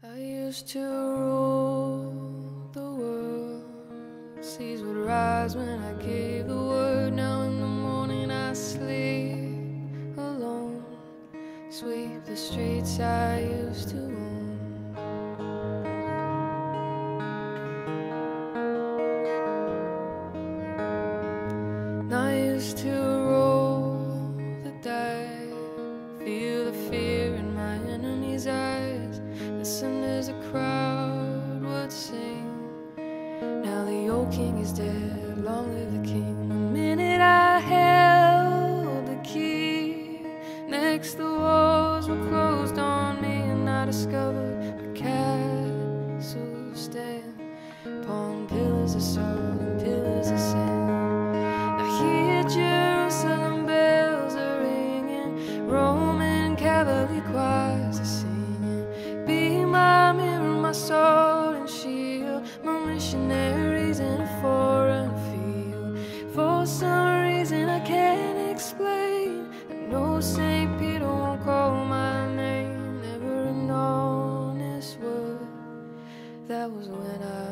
I used to rule the world. Seas would rise when I gave the word. Now in the morning I sleep alone. Sweep the streets I used to own. And I used to roll the dice, feel the fear in my enemy's eyes. Listen as a crowd would sing. Now the old king is dead, long live the king. The minute I held the key, next the walls were closed on me, and I discovered a castle stand upon pillars of salt and pillars of sand. Now here Jerusalem bells are ringing, Roman cavalry choirs are singing. My soul and shield, my missionaries in a foreign field. For some reason I can't explain, I know Saint Peter won't call my name. Never an honest word. That was when I